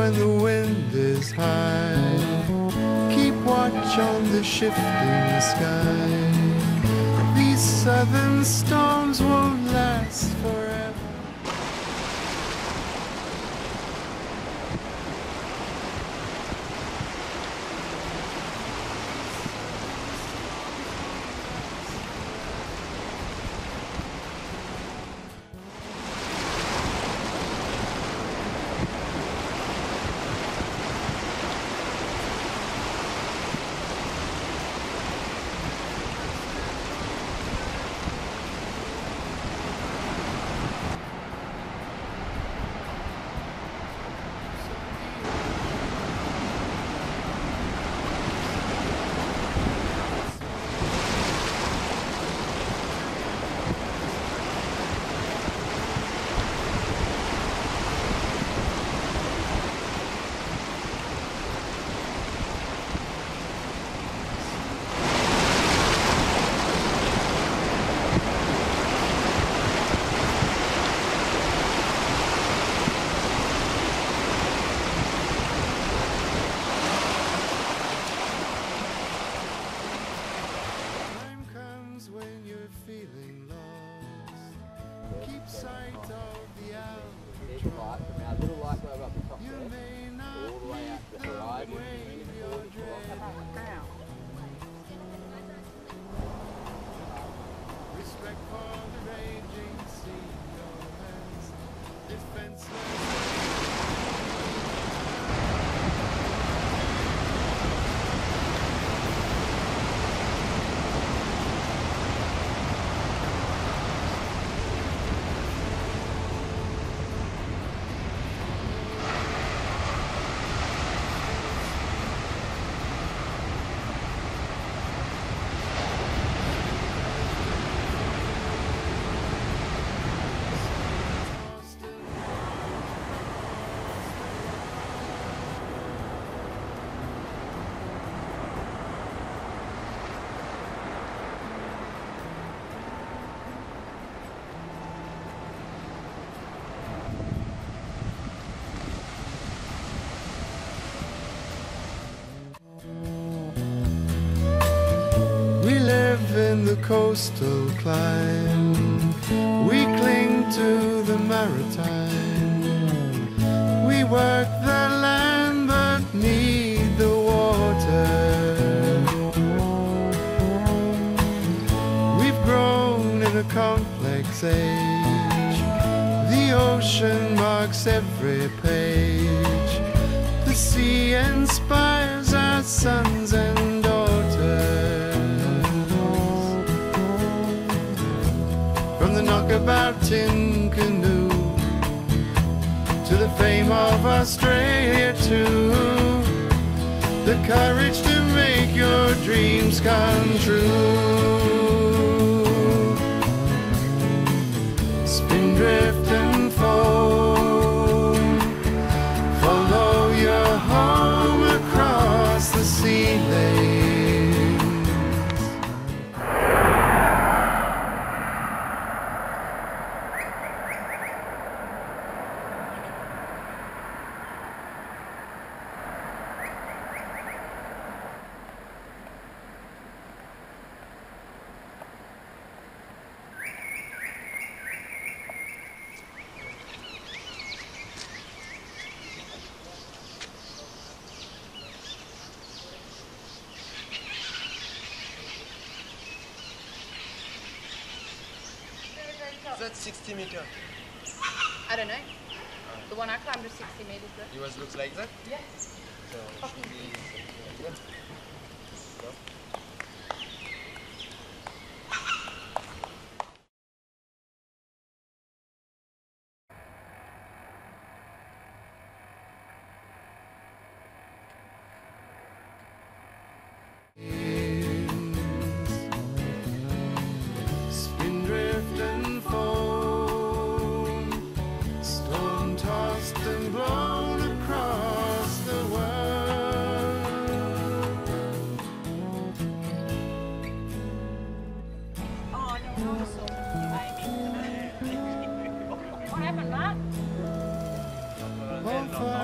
when the wind is high. Keep watch on the shifting sky. These southern storms won't last forever. Live in the coastal clime. We cling to the maritime. We work the land but need the water. We've grown in a complex age. The ocean marks every page. The sea inspires our sons and From the knockabout tin canoe to the fame of Australia too. The courage to make your dreams come true. That 60 meter? I don't know. The one I climbed was 60 meters. Though. Yours looks like that? Yeah. So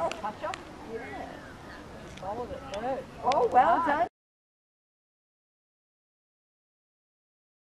Oh, touch up. Yeah. It. Oh, well done.